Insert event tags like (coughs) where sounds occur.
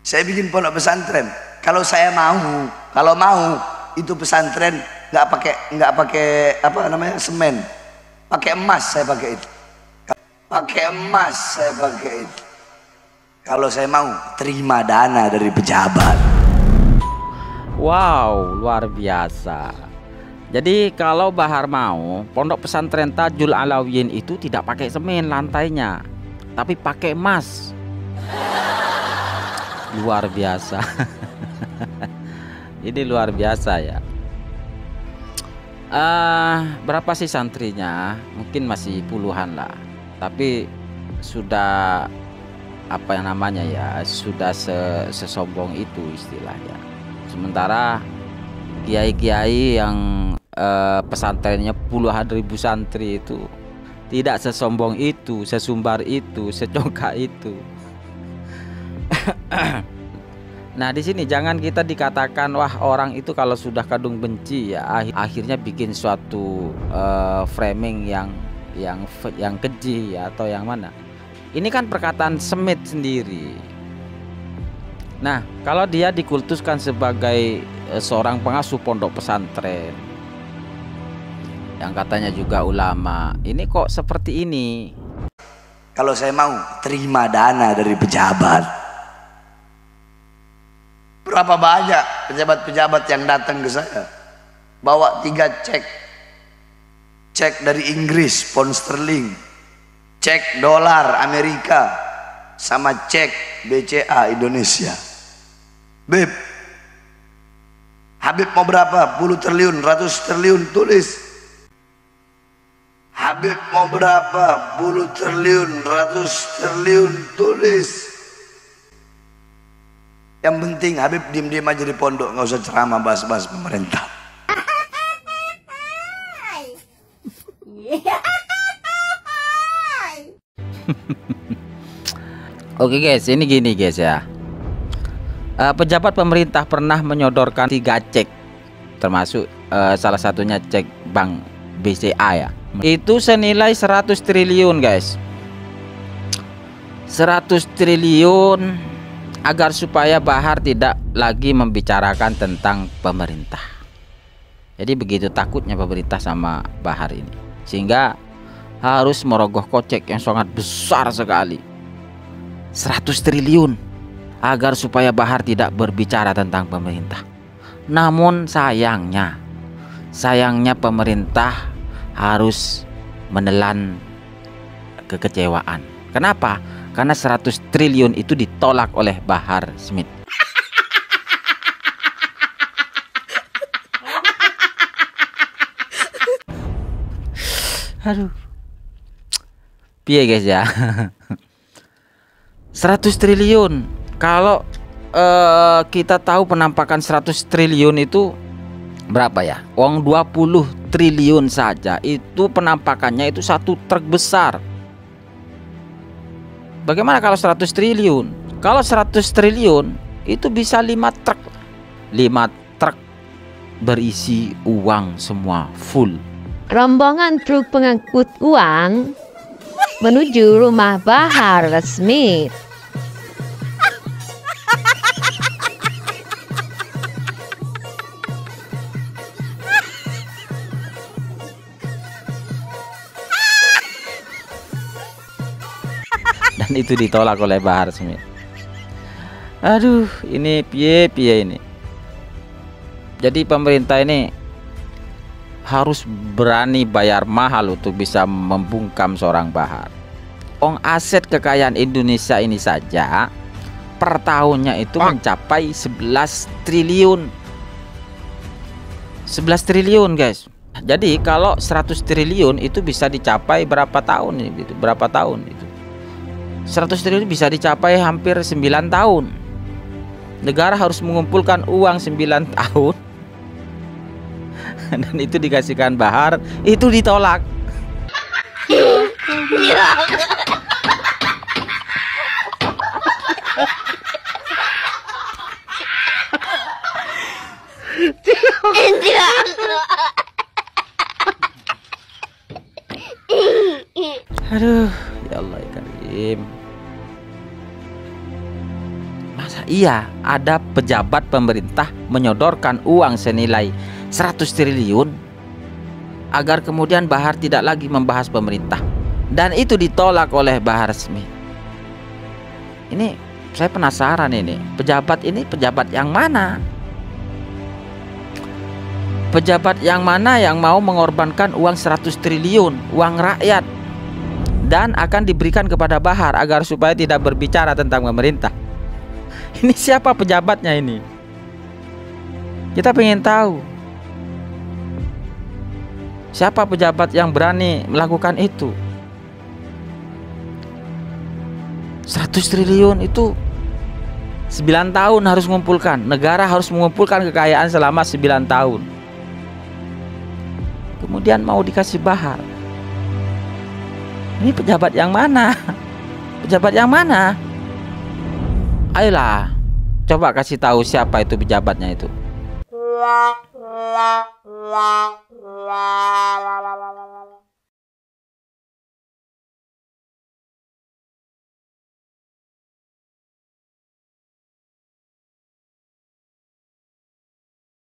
Saya bikin pondok pesantren. Kalau saya mau, kalau mau itu pesantren nggak pakai nggak pakai apa namanya semen, pakai emas saya pakai itu. Pakai emas saya pakai itu. Kalau saya mau terima dana dari pejabat. Wow, luar biasa. Jadi kalau Bahar mau, pondok pesantren Tajul Alawiyin itu tidak pakai semen lantainya, tapi pakai emas. Luar biasa. (laughs) Ini luar biasa ya. Uh, berapa sih santrinya? Mungkin masih puluhan lah. Tapi sudah apa yang namanya ya, sudah sesombong itu istilahnya. Sementara kiai-kiai yang uh, pesantrennya puluhan ribu santri itu tidak sesombong itu, sesumbar itu, (laughs) secongkak itu. (coughs) nah, di sini jangan kita dikatakan wah orang itu kalau sudah kadung benci ya akhirnya bikin suatu uh, framing yang yang yang keji ya, atau yang mana. Ini kan perkataan Semit sendiri. Nah, kalau dia dikultuskan sebagai uh, seorang pengasuh pondok pesantren yang katanya juga ulama. Ini kok seperti ini? Kalau saya mau terima dana dari pejabat. Berapa banyak pejabat-pejabat yang datang ke saya? Bawa tiga cek. Cek dari Inggris, pound sterling. Cek dolar Amerika. Sama cek BCA Indonesia. Beb, Habib mau berapa? Puluh triliun, ratus triliun, tulis Habib mau berapa? Puluh triliun, ratus triliun, tulis. Yang penting Habib diem-diem aja di pondok, nggak usah ceramah bahas-bahas pemerintah. (laughs) Oke guys, ini gini guys ya. Uh, pejabat pemerintah pernah menyodorkan tiga cek, termasuk uh, salah satunya cek bank BCA ya itu senilai 100 triliun guys 100 triliun agar supaya Bahar tidak lagi membicarakan tentang pemerintah jadi begitu takutnya pemerintah sama Bahar ini sehingga harus merogoh kocek yang sangat besar sekali 100 triliun agar supaya Bahar tidak berbicara tentang pemerintah namun sayangnya sayangnya pemerintah harus menelan kekecewaan. Kenapa? Karena 100 triliun itu ditolak oleh Bahar Smith. Aduh. Piye guys ya. 100 triliun. Kalau uh, kita tahu penampakan 100 triliun itu berapa ya? Uang 20 triliun saja itu penampakannya itu satu truk besar bagaimana kalau 100 triliun? Kalau 100 triliun itu bisa lima truk. Lima truk berisi uang semua full. Rombongan truk pengangkut uang menuju rumah Bahar Smith dan itu ditolak oleh Bahar Smith aduh ini piye piye ini? Jadi pemerintah ini harus berani bayar mahal untuk bisa membungkam seorang Bahar Ong aset kekayaan Indonesia ini saja per tahunnya itu mencapai 11 triliun. 11 triliun guys. Jadi kalau 100 triliun itu bisa dicapai berapa tahun itu berapa tahun itu 100 triliun bisa dicapai hampir 9 tahun. Negara harus mengumpulkan uang 9 tahun. (laughs) Dan itu dikasihkan Bahar itu ditolak. (laughs) Aduh, Karim. Iya, ada pejabat pemerintah menyodorkan uang senilai 100 triliun agar kemudian Bahar tidak lagi membahas pemerintah. Dan itu ditolak oleh Bahar Smith. Ini saya penasaran ini, pejabat ini pejabat yang mana? Pejabat yang mana yang mau mengorbankan uang 100 triliun, uang rakyat dan akan diberikan kepada Bahar agar supaya tidak berbicara tentang pemerintah. Ini siapa pejabatnya ini? Kita pengen tahu. Siapa pejabat yang berani melakukan itu? 100 triliun itu 9 tahun harus mengumpulkan Negara harus mengumpulkan kekayaan selama 9 tahun Kemudian mau dikasih bahar Ini pejabat yang mana? Pejabat yang mana? Ayolah Coba kasih tahu siapa itu pejabatnya itu